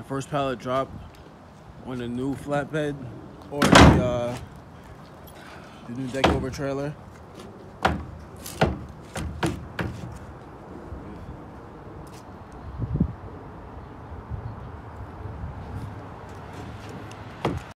The first pallet drop on the new flatbed or the uh, the new deck over trailer.